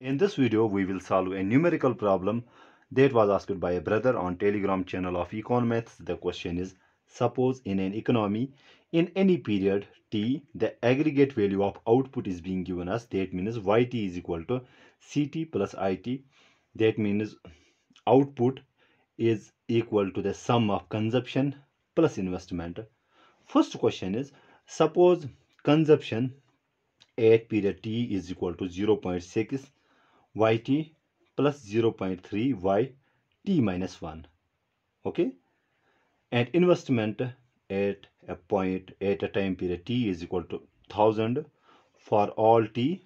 In this video, we will solve a numerical problem that was asked by a brother on telegram channel of EconMaths. The question is, suppose in an economy, in any period t, the aggregate value of output is being given us. That means yt is equal to ct plus it. That means output is equal to the sum of consumption plus investment. First question is, suppose consumption at period t is equal to 0.6 yt plus 0.3 y t minus 1 okay? And investment at a point at a time period t is equal to 1000 for all t.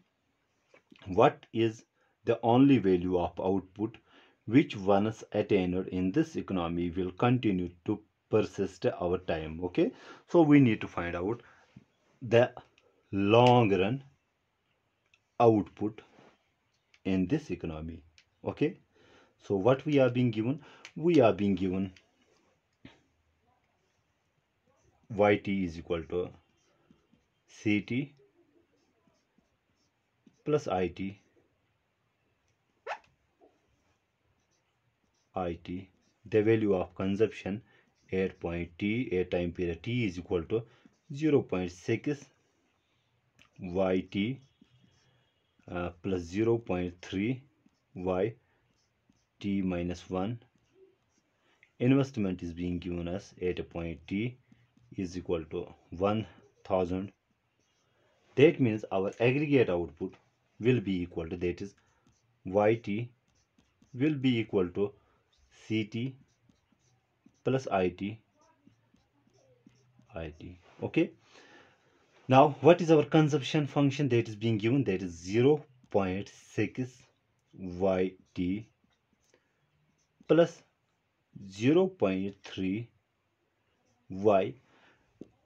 What is the only value of output which once attained in this economy will continue to persist our time? Okay? So we need to find out the long run output in this economy okay? So what we are being given? We are being given yt is equal to ct plus it it the value of consumption at point t at time period t is equal to 0 0.6 yt uh, plus 0 0.3 y t minus 1 investment is being given as at a point t is equal to 1000 that means our aggregate output will be equal to that is yt will be equal to ct plus it it okay now what is our consumption function that is being given? That is 0 0.6 yt plus 0 0.3 y.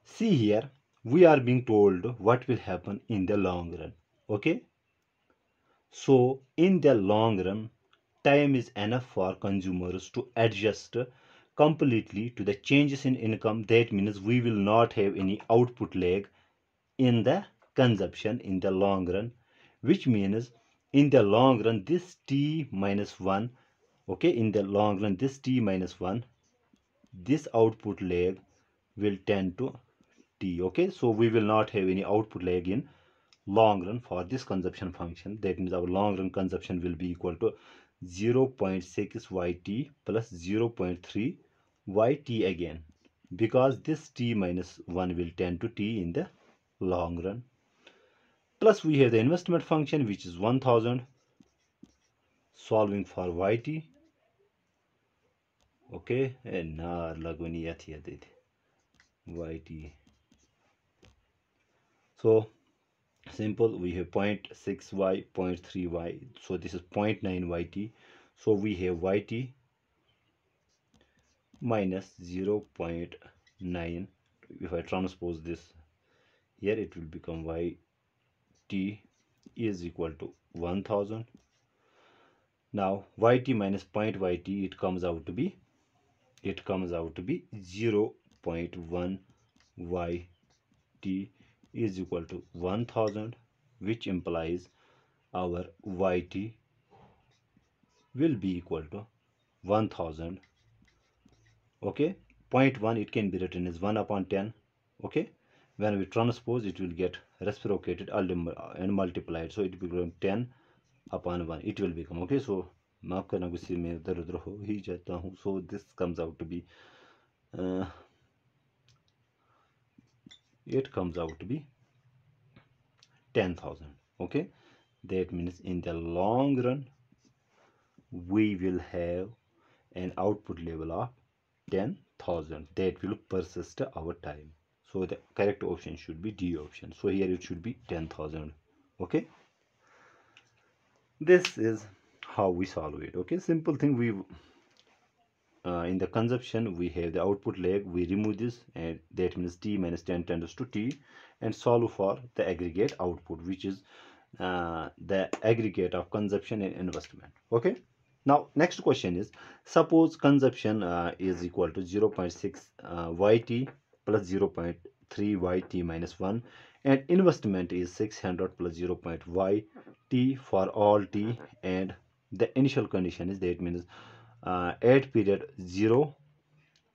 See here we are being told what will happen in the long run okay? So in the long run time is enough for consumers to adjust completely to the changes in income. That means we will not have any output lag in the consumption in the long run which means in the long run this t minus 1 okay in the long run this t minus 1 this output lag will tend to t okay? So we will not have any output lag in long run for this consumption function. That means our long run consumption will be equal to 0 0.6 yt plus 0 0.3 yt again because this t minus 1 will tend to t in the long run. Plus we have the investment function which is 1000 solving for yt okay and now lagoni yt yt so simple we have 0.6y 0.3y so this is 0.9 yt so we have yt minus 0.9 if i transpose this here it will become yt is equal to 1000 now yt minus point yt it comes out to be it comes out to be 0 0.1 yt is equal to 1000 which implies our yt will be equal to 1000 okay? Point 1 it can be written as 1 upon 10 okay when we transpose it will get reciprocated and multiplied so it will become 10 upon 1 it will become okay so माफ करना गुस्से में इधर उधर हो ही जाता हूँ so this comes out to be uh, it comes out to be 10000 okay that means in the long run we will have an output level of 10000 that will persist our time so the correct option should be d option. So here it should be 10000 okay? This is how we solve it. Okay? Simple thing we uh, in the consumption we have the output lag. We remove this and that means t minus 10 tends to t and solve for the aggregate output which is uh, the aggregate of consumption and investment. Okay? Now next question is suppose consumption uh, is equal to 0 0.6 uh, yt plus 0.3 yt minus 1 and investment is 600 plus 0.y t for all t and the initial condition is that means uh, at period 0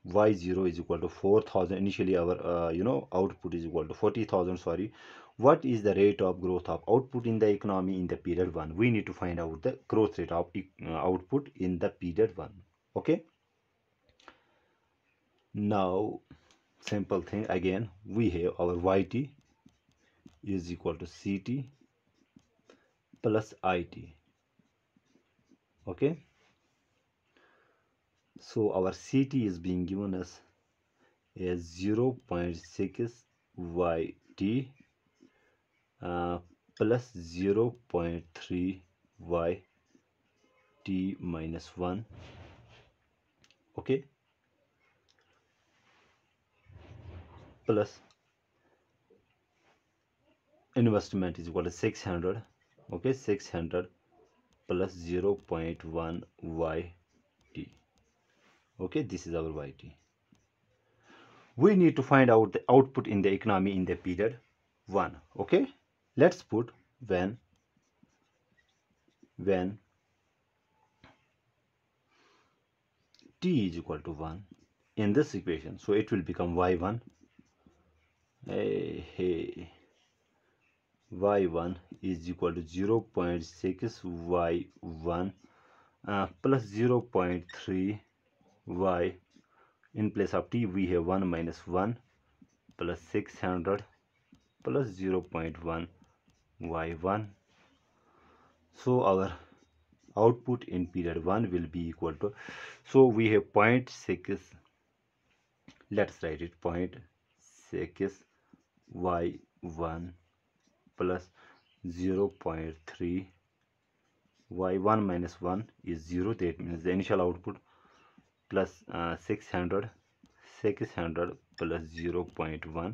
y0 is equal to 4000 initially our uh, you know output is equal to 40000 sorry. What is the rate of growth of output in the economy in the period 1 we need to find out the growth rate of uh, output in the period 1 okay? Now simple thing. Again we have our yt is equal to ct plus it okay? So our ct is being given as as 0 0.6 yt uh, plus 0 0.3 y t minus 1 okay plus investment is equal to 600 okay 600 plus 0 0.1 yt okay this is our yt we need to find out the output in the economy in the period 1 okay? Let's put when when t is equal to 1 in this equation. So it will become y1 hey, hey y1 is equal to 0 0.6 y1 uh, plus 0 0.3 y in place of t we have 1 minus 1 plus 600 plus 0 0.1 y1 so our output in period 1 will be equal to so we have 0.6 let's write it 0.6 y1 plus 0 0.3 y1 minus 1 is 0 that means the initial output plus, uh, 600 600 plus 0 0.1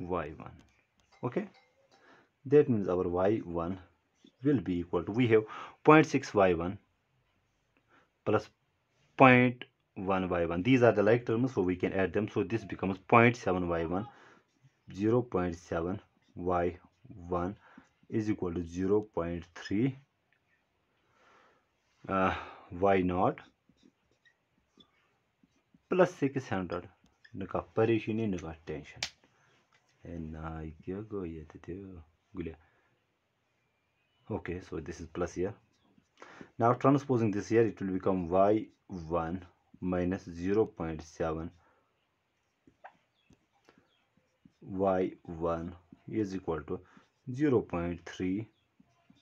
y1 okay? That means our y1 will be equal to we have 0.6 y1 plus 0.1 y1 these are the like terms so we can add them. So this becomes 0.7 y1 0 0.7 y1 is equal to 0 0.3 uh, y naught plus 600 नुका परेशानी नुका tension ना क्या go ये तो Gulia okay so this is plus here now transposing this here it will become y1 minus 0 0.7 y1 is equal to 0 0.3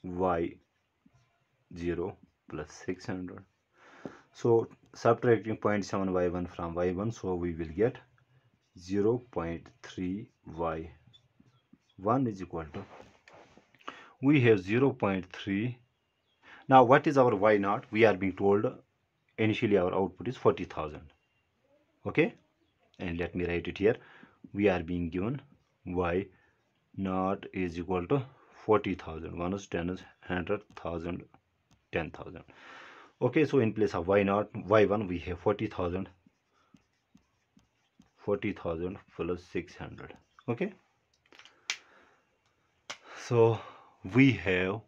y0 plus 600 so subtracting 0.7 y1 from y1 so we will get 0 0.3 y1 is equal to we have 0 0.3 now what is our y naught? We are being told initially our output is 40,000 okay? And let me write it here we are being given y naught is equal to 40,000 1 is 10 is 100,000 10,000 okay so in place of y naught y1 we have 40,000 40,000 plus 600 okay? So we have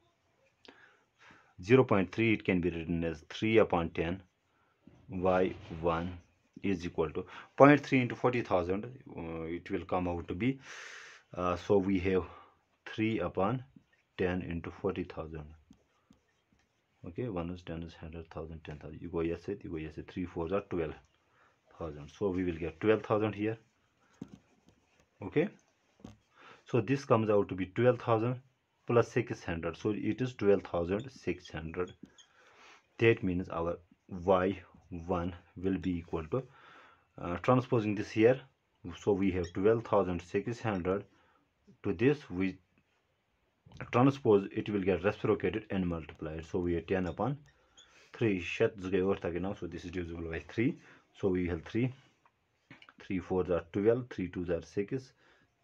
0 0.3 it can be written as 3 upon 10 y1 is equal to 0.3 into 40,000 uh, it will come out to be uh, so we have 3 upon 10 into 40,000 okay 1 is 10 is 100,000 10,000 you go yes it you go yes it 3 4s are 12,000 so we will get 12,000 here. Okay? So this comes out to be 12,000 plus 600 so it is 12,600 that means our y1 will be equal to uh, transposing this here. So we have 12,600 to this we transpose it will get reciprocated and multiplied. So we have 10 upon 3 shat now. So this is divisible by 3 so we have 3 3 4s are 12 3 2s are 6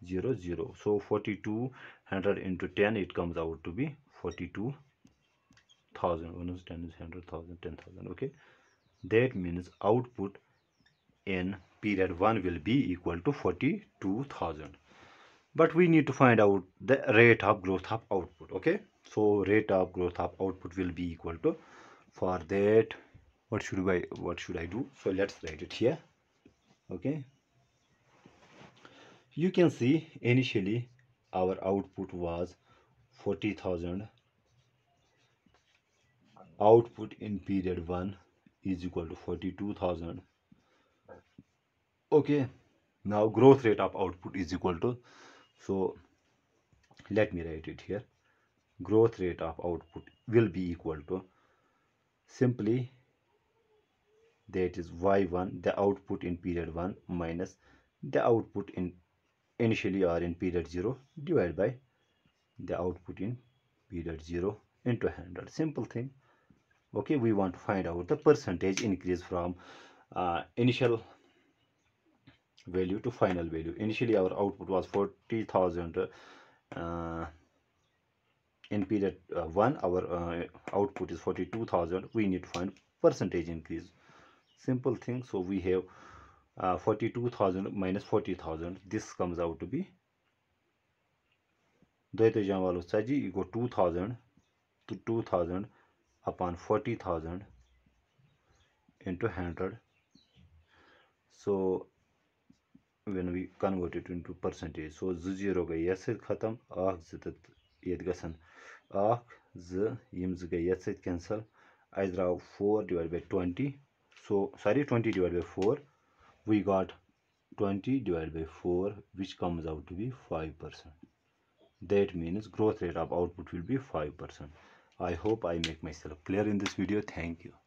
0 0 so 4200 into 10 it comes out to be 42,000 1 is 10 is 100,000 10,000 okay that means output in period 1 will be equal to 42,000 but we need to find out the rate of growth of output okay? So rate of growth of output will be equal to for that what should i what should i do? So let's write it here okay? You can see initially our output was 40000 output in period 1 is equal to 42000 okay now growth rate of output is equal to so let me write it here. Growth rate of output will be equal to simply that is y1 the output in period 1 minus the output in initially or in period 0 divided by the output in period 0 into 100 simple thing okay we want to find out the percentage increase from uh, initial value to final value. Initially our output was 40,000 uh, in period uh, 1 our uh, output is 42,000 we need to find percentage increase. Simple thing. So we have uh, 42,000 minus 40,000 this comes out to be Dayta Jamwalu Saji equal 2000 to 2000 upon 40,000 into 100 so when we convert it into percentage so the zero gay yes it khatam ah zitat yet gasan. Ah the yims gay yes it cancel i draw 4 divided by 20 so sorry 20 divided by 4 we got 20 divided by 4 which comes out to be 5 percent. That means growth rate of output will be 5 percent. I hope I make myself clear in this video. Thank you.